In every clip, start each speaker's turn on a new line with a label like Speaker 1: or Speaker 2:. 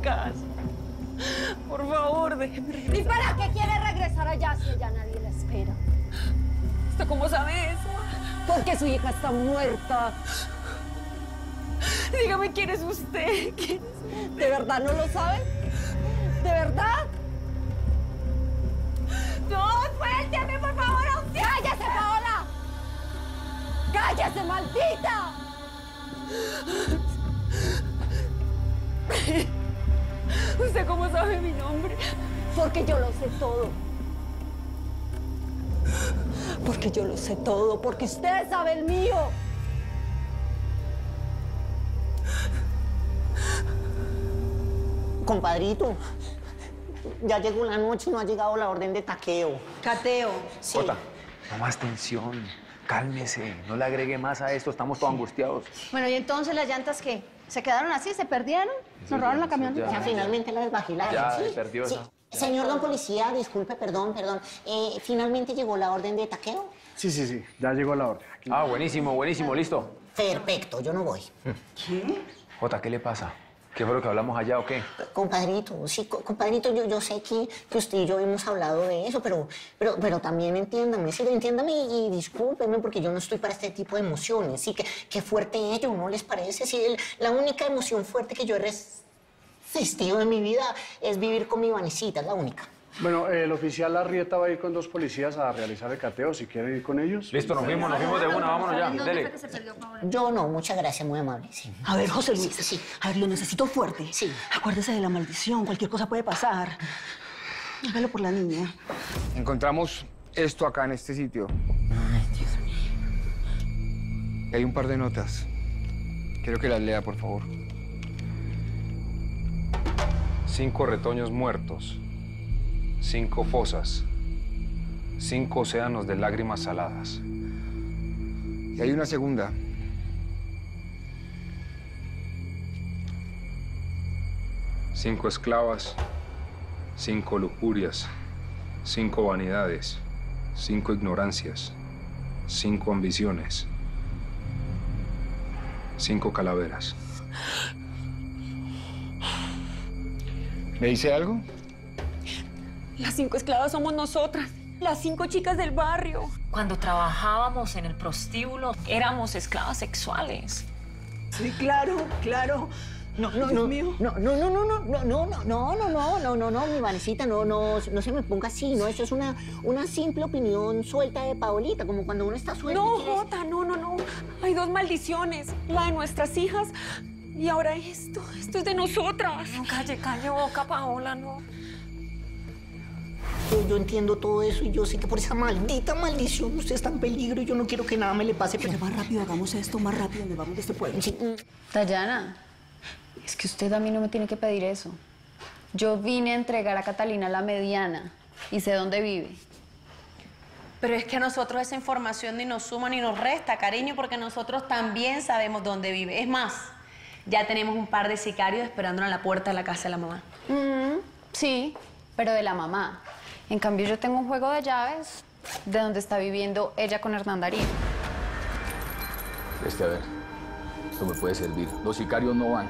Speaker 1: casa. Por favor, déjenme regresar.
Speaker 2: ¿Y para qué quiere regresar allá si ya nadie la espera?
Speaker 1: ¿Usted cómo sabe eso?
Speaker 2: Porque su hija está muerta.
Speaker 1: Dígame quién es usted. ¿Quién es usted?
Speaker 2: ¿De verdad no lo sabe? ¿De verdad?
Speaker 1: No, suélteme, por favor, auxilio.
Speaker 2: ¡Cállese, Paola! ¡Cállese, maldita!
Speaker 1: ¿Usted cómo sabe mi nombre?
Speaker 2: Porque yo lo sé todo. Porque yo lo sé todo. Porque usted sabe el mío.
Speaker 3: Compadrito, ya llegó la noche y no ha llegado la orden de taqueo.
Speaker 2: Cateo.
Speaker 3: Sí.
Speaker 4: Jota, no más tensión. Cálmese, no le agregue más a esto, estamos todos angustiados.
Speaker 5: Bueno, ¿y entonces las llantas qué? ¿Se quedaron así? ¿Se perdieron?
Speaker 4: Sí,
Speaker 5: ¿Nos robaron la camioneta?
Speaker 3: Ya finalmente la desvagilaron.
Speaker 4: Ya,
Speaker 3: sí.
Speaker 4: perdió
Speaker 3: Sí.
Speaker 4: esa.
Speaker 3: Señor don policía, disculpe, perdón, perdón. Eh, finalmente llegó la orden de taqueo.
Speaker 6: Sí, sí, sí, ya llegó la orden. Aquí.
Speaker 4: Ah, buenísimo, buenísimo, listo.
Speaker 3: Perfecto, yo no voy.
Speaker 4: Jota, ¿qué le pasa? ¿Qué fue lo que hablamos allá o qué?
Speaker 3: Compadrito, sí, co- compadrito, yo, yo sé que, que usted y yo hemos hablado de eso, pero, pero, pero también entiéndame, sí, entiéndame y, y discúlpeme porque yo no estoy para este tipo de emociones, sí, que, que fuerte ello, ¿no les parece? Sí, el- la única emoción fuerte que yo he resistido en mi vida es vivir con mi vanesita, es la única.
Speaker 6: Bueno, el oficial Arrieta va a ir con dos policías a realizar el cateo. Si quiere ir con ellos.
Speaker 4: Listo, nos fuimos, nos fuimos de una, vámonos ya, dele.
Speaker 3: Yo no, muchas gracias, muy amable, sí.
Speaker 7: A ver, José Luis.
Speaker 3: Sí, sí.
Speaker 7: A ver, lo necesito fuerte.
Speaker 3: Sí.
Speaker 7: Acuérdese de la maldición, cualquier cosa puede pasar. Hágalo por la niña.
Speaker 8: Encontramos esto acá en este sitio. Y Hay un par de notas. Quiero que las lea, por favor.
Speaker 4: Cinco retoños muertos, cinco fosas, cinco océanos de lágrimas saladas.
Speaker 8: Y hay una segunda.
Speaker 4: Cinco esclavas, cinco lujurias, cinco vanidades, cinco ignorancias, cinco ambiciones, cinco calaveras.
Speaker 8: ¿Me dice algo?
Speaker 1: Las cinco esclavas somos nosotras. Las cinco chicas del barrio.
Speaker 9: Cuando trabajábamos en el prostíbulo, éramos esclavas sexuales.
Speaker 7: Sí, claro, claro.
Speaker 3: No, no, no,
Speaker 7: mío.
Speaker 3: no, no, no, no, no, no, no, no, no, no, no, no, no, no, mi vanesita, no, no, no se me ponga así, no, eso es una, una simple opinión suelta de Paolita, como cuando uno está suelto.
Speaker 1: No, Jota, no, no, no. Hay dos maldiciones. La de nuestras hijas y ahora esto. Esto es de nosotras.
Speaker 9: No, calle, calle boca, Paola, no.
Speaker 3: Yo, yo entiendo todo eso y yo sé que por esa maldita maldición usted está en peligro y yo no quiero que nada me le pase, pero
Speaker 7: Pero más rápido hagamos esto, más rápido nos vamos de este pueblo.
Speaker 3: Sí,
Speaker 5: Dayana, es que usted a mí no me tiene que pedir eso. Yo vine a entregar a Catalina la mediana y sé dónde vive.
Speaker 10: Pero es que a nosotros esa información ni nos suma ni nos resta, cariño, porque nosotros también sabemos dónde vive. Es más, ya tenemos un par de sicarios esperándonos a la puerta de la casa de la mamá.
Speaker 5: Mm, sí, pero de la mamá. En cambio, yo tengo un juego de llaves de donde está viviendo ella con Hernán Darío.
Speaker 11: Este, a ver, esto me puede servir. Los sicarios no van.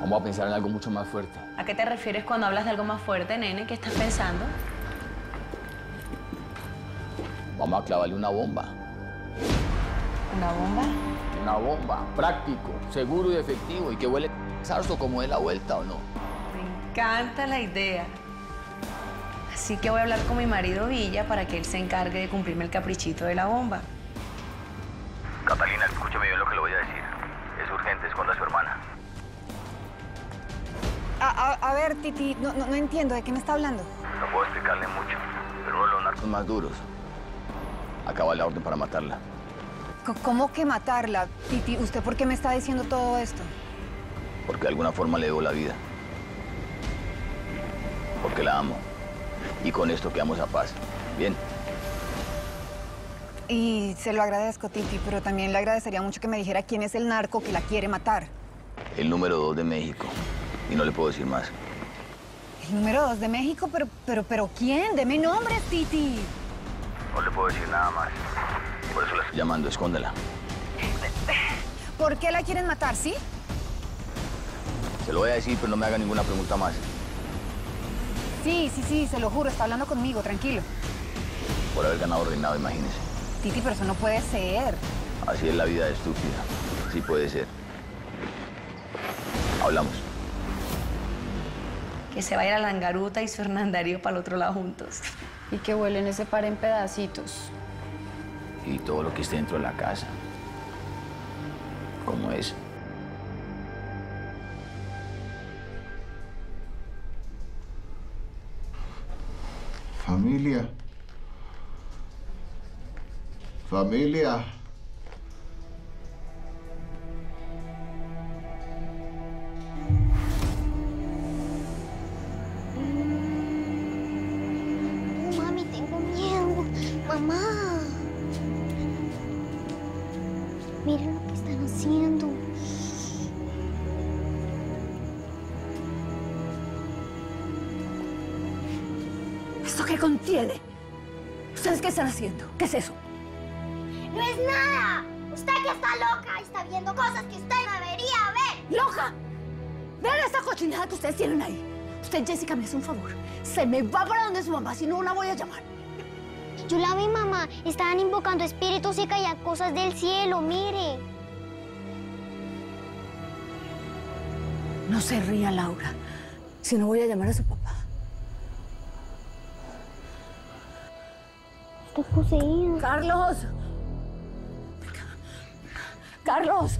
Speaker 11: Vamos a pensar en algo mucho más fuerte.
Speaker 10: ¿A qué te refieres cuando hablas de algo más fuerte, nene? ¿Qué estás pensando?
Speaker 11: Vamos a clavarle una bomba.
Speaker 10: ¿Una bomba?
Speaker 11: Una bomba, práctico, seguro y efectivo, y que huele zarzo como de la vuelta o no.
Speaker 10: Me encanta la idea. Así que voy a hablar con mi marido Villa para que él se encargue de cumplirme el caprichito de la bomba.
Speaker 11: Catalina, escúchame bien lo que le voy a decir. Es urgente, esconda a su hermana.
Speaker 12: A, a- a ver, Titi, no, no, no entiendo, ¿de qué me está hablando?
Speaker 11: No puedo explicarle mucho, pero uno de los narcos más duros acaba la orden para matarla.
Speaker 12: ¿Cómo que matarla? Titi, ¿usted por qué me está diciendo todo esto?
Speaker 11: Porque de alguna forma le debo la vida. Porque la amo. Y con esto quedamos a paz. Bien.
Speaker 12: Y se lo agradezco, Titi, pero también le agradecería mucho que me dijera quién es el narco que la quiere matar.
Speaker 11: El número dos de México. Y no le puedo decir más.
Speaker 12: El número dos de México, pero, pero, pero ¿quién? Deme nombres, Titi.
Speaker 11: No le puedo decir nada más. Por eso la estoy llamando. Escóndela.
Speaker 12: ¿Por qué la quieren matar, sí?
Speaker 11: Se lo voy a decir, pero no me haga ninguna pregunta más.
Speaker 12: Sí, sí, sí, se lo juro, está hablando conmigo, tranquilo.
Speaker 11: Por haber ganado reinado, imagínese.
Speaker 12: Titi, pero eso no puede ser.
Speaker 11: Así es la vida de estúpida. Sí puede ser. Hablamos.
Speaker 10: Que se vaya la langaruta y su Hernandario para el otro lado juntos.
Speaker 5: Y que vuelen ese par en pedacitos.
Speaker 11: Y todo lo que esté dentro de la casa. Como es.
Speaker 2: Família. Família. ¿Ustedes qué están haciendo? ¿Qué es eso?
Speaker 13: ¡No es nada! Usted que está loca y está viendo cosas que usted no debería ver.
Speaker 2: ¡Loca! Vean esta cochinada que ustedes tienen ahí. Usted, Jessica, me hace un favor. Se me va para donde su mamá, si no la voy a llamar.
Speaker 13: Yo la vi, mamá. Estaban invocando espíritus y caían cosas del cielo, mire.
Speaker 2: No se ría, Laura. Si no voy a llamar a su papá.
Speaker 13: Está poseído.
Speaker 2: ¡Carlos! ¡Carlos!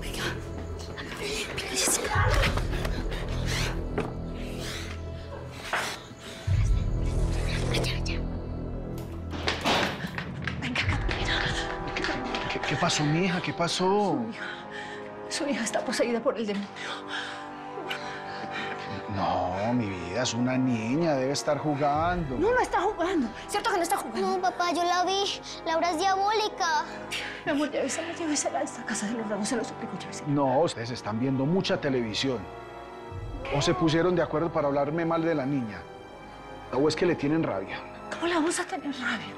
Speaker 2: Venga. Venga, Jessica.
Speaker 6: ¿Qué, qué pasó, mija? ¿Qué pasó?
Speaker 2: Su hija está poseída por el demonio.
Speaker 6: No, mi vida, es una niña, debe estar jugando.
Speaker 2: No, no está jugando. ¿Cierto que no está jugando?
Speaker 13: No, papá, yo la vi. Laura es diabólica.
Speaker 2: Mi amor, llévesela, llévesela a esta casa de los ramos, se lo suplico, llévesela.
Speaker 6: No, ustedes están viendo mucha televisión. O se pusieron de acuerdo para hablarme mal de la niña. O es que le tienen rabia.
Speaker 2: ¿Cómo la vamos a tener rabia?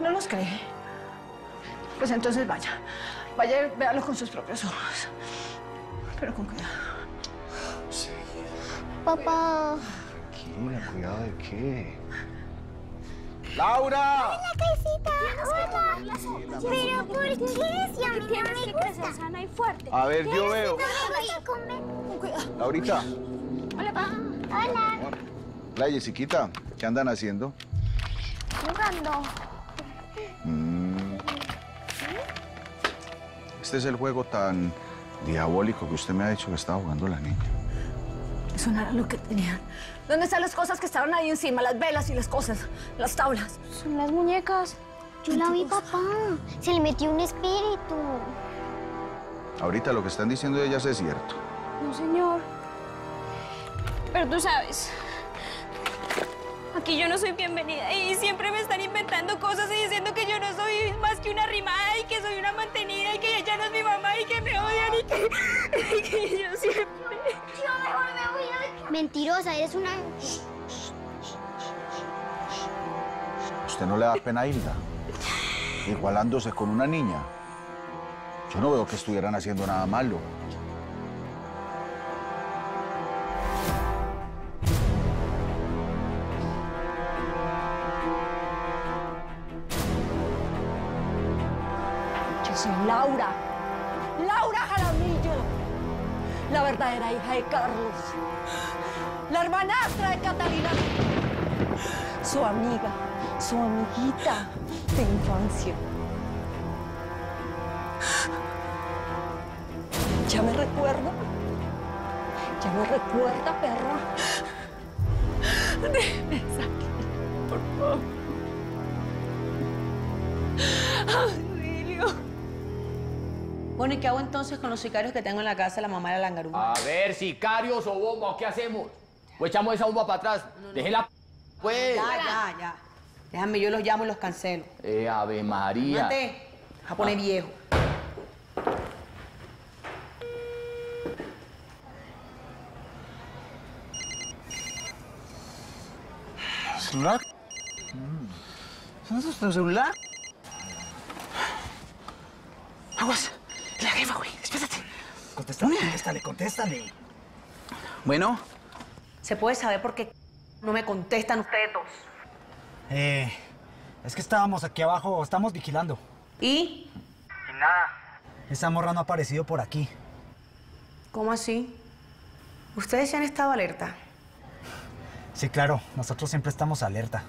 Speaker 2: ¿No nos cree? Pues entonces vaya. Vaya véalo con sus propios ojos. Pero con cuidado.
Speaker 13: Papá.
Speaker 6: Tranquila, cuidado de qué. ¡Laura!
Speaker 13: Hola, Casita. Hola. Pero ¿por qué? Si a mí no me gusta.
Speaker 1: sana y fuerte.
Speaker 14: A ver, yo veo. Laurita,
Speaker 13: Hola, papá. Hola.
Speaker 14: la Jessiquita, ¿qué andan haciendo?
Speaker 13: Jugando.
Speaker 14: Mm. Este es el juego tan diabólico que usted me ha dicho que estaba jugando la niña.
Speaker 2: Eso no era lo que tenían. ¿Dónde están las cosas que estaban ahí encima? Las velas y las cosas, las tablas.
Speaker 13: Son las muñecas. Yo la vi, papá. Se le metió un espíritu.
Speaker 14: Ahorita lo que están diciendo de ellas es cierto.
Speaker 1: No, señor. Pero tú sabes, aquí yo no soy bienvenida y siempre me están inventando cosas y diciendo que yo no soy más que una rimada y que soy una mantenida y que ella no es mi mamá y que me odian y que, y que yo siempre...
Speaker 13: Mentirosa, eres una...
Speaker 14: ¿Usted no le da pena, Hilda? Igualándose con una niña. Yo no veo que estuvieran haciendo nada malo.
Speaker 2: Yo soy Laura. Laura Jaramillo. La verdadera hija de Carlos. La hermanastra de Catalina. Su amiga, su amiguita de infancia. ¿Ya me recuerda? ¿Ya me recuerda, perra? Déjeme salir, por favor. Auxilio.
Speaker 10: Bueno, ¿y qué hago entonces con los sicarios que tengo en la casa de la mamá de la langaruma?
Speaker 11: A ver, sicarios o bombas, ¿qué hacemos? O echamos esa bomba para atrás. Déjela, pues.
Speaker 10: Ya, ya, ya. Déjame, yo los llamo y los cancelo.
Speaker 11: Eh, Ave María.
Speaker 10: Mate, a poner
Speaker 11: Ah.
Speaker 10: viejo.
Speaker 15: ¿Celular? ¿No es tu celular? Contéstale, contéstale. Bueno,
Speaker 10: ¿Se puede saber por qué no me contestan ustedes dos?
Speaker 15: eh, es que estábamos aquí abajo, estamos vigilando.
Speaker 10: ¿Y?
Speaker 15: Y nada. Esa morra no ha aparecido por aquí.
Speaker 10: ¿Cómo así? ¿Ustedes ya han estado alerta?
Speaker 15: Sí, claro, nosotros siempre estamos alerta.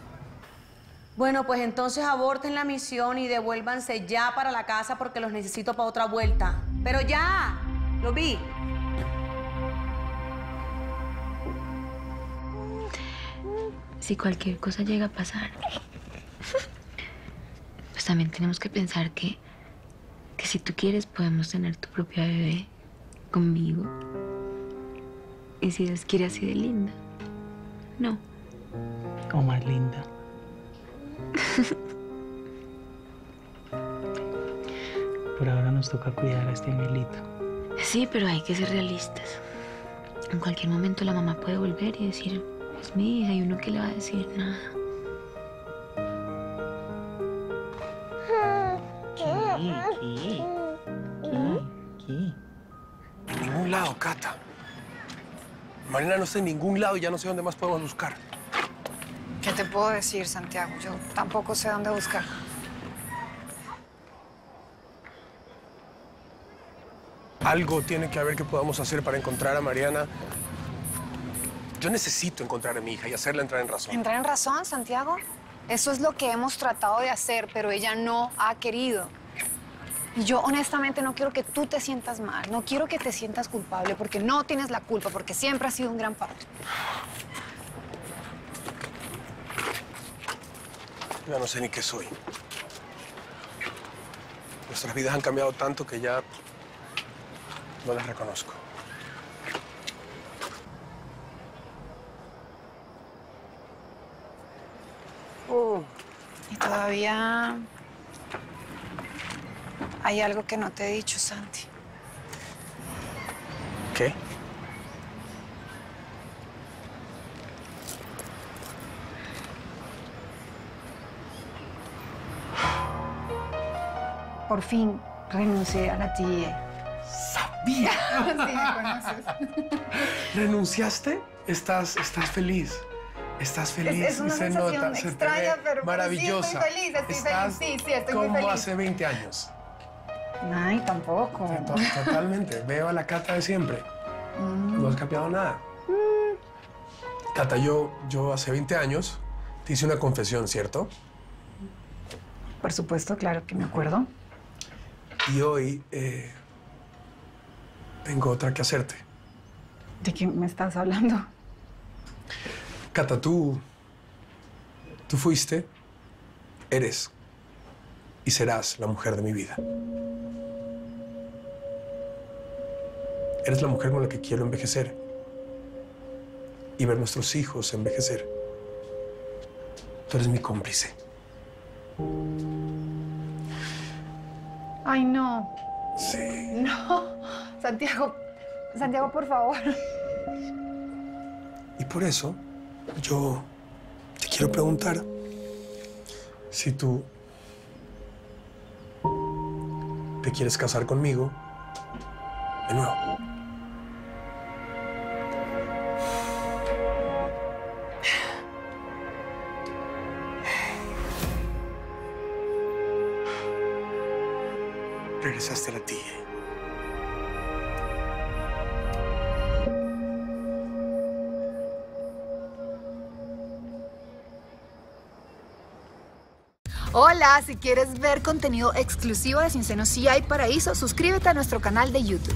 Speaker 10: Bueno, pues entonces aborten la misión y devuélvanse ya para la casa porque los necesito para otra vuelta. Pero ya, lo vi.
Speaker 16: Si cualquier cosa llega a pasar, pues también tenemos que pensar que, que si tú quieres podemos tener tu propia bebé conmigo. Y si Dios quiere así de linda. No.
Speaker 15: Oh, más linda. Por ahora nos toca cuidar a este Angelito.
Speaker 16: Sí, pero hay que ser realistas. En cualquier momento la mamá puede volver y decir, es mi hija, y uno que le va a decir nada.
Speaker 17: En ningún lado, Cata. Marina no está en ningún lado y ya no sé dónde más podemos buscar.
Speaker 12: ¿Qué te puedo decir, Santiago? Yo tampoco sé dónde buscar.
Speaker 17: Algo tiene que haber que podamos hacer para encontrar a Mariana. Yo necesito encontrar a mi hija y hacerla entrar en razón.
Speaker 12: ¿Entrar en razón, Santiago? Eso es lo que hemos tratado de hacer, pero ella no ha querido. Y yo honestamente no quiero que tú te sientas mal, no quiero que te sientas culpable, porque no tienes la culpa, porque siempre has sido un gran padre.
Speaker 17: Ya no sé ni qué soy. Nuestras vidas han cambiado tanto que ya no las reconozco.
Speaker 12: Y todavía hay algo que no te he dicho, Santi.
Speaker 17: ¿Qué?
Speaker 12: Por fin renuncié a la tía.
Speaker 17: ¡Sabía!
Speaker 12: sí, me conoces.
Speaker 17: ¿Renunciaste? Estás, estás feliz. Estás feliz.
Speaker 12: Es, es una
Speaker 17: se
Speaker 12: sensación
Speaker 17: nota, se te
Speaker 12: extraña,
Speaker 17: ve
Speaker 12: pero,
Speaker 17: maravillosa.
Speaker 12: pero sí, estoy feliz, estoy
Speaker 17: Estás
Speaker 12: feliz. Sí, sí, estoy
Speaker 17: como
Speaker 12: muy feliz.
Speaker 17: hace 20 años.
Speaker 12: Ay, tampoco.
Speaker 17: To- Totalmente. Veo a la Cata de siempre.
Speaker 12: Mm.
Speaker 17: No has cambiado nada. Cata, yo, yo hace 20 años te hice una confesión, ¿cierto?
Speaker 12: Por supuesto, claro que me acuerdo.
Speaker 17: Y hoy eh, tengo otra que hacerte.
Speaker 12: ¿De qué me estás hablando?
Speaker 17: Cata, tú. Tú fuiste, eres y serás la mujer de mi vida. Eres la mujer con la que quiero envejecer y ver nuestros hijos envejecer. Tú eres mi cómplice.
Speaker 12: Ay, no.
Speaker 17: Sí.
Speaker 12: No. Santiago, Santiago, por favor.
Speaker 17: Y por eso yo te quiero preguntar si tú te quieres casar conmigo de nuevo. Regresaste a la tía.
Speaker 12: Hola, si quieres ver contenido exclusivo de Sin Senos Sí hay Paraíso, suscríbete a nuestro canal de YouTube.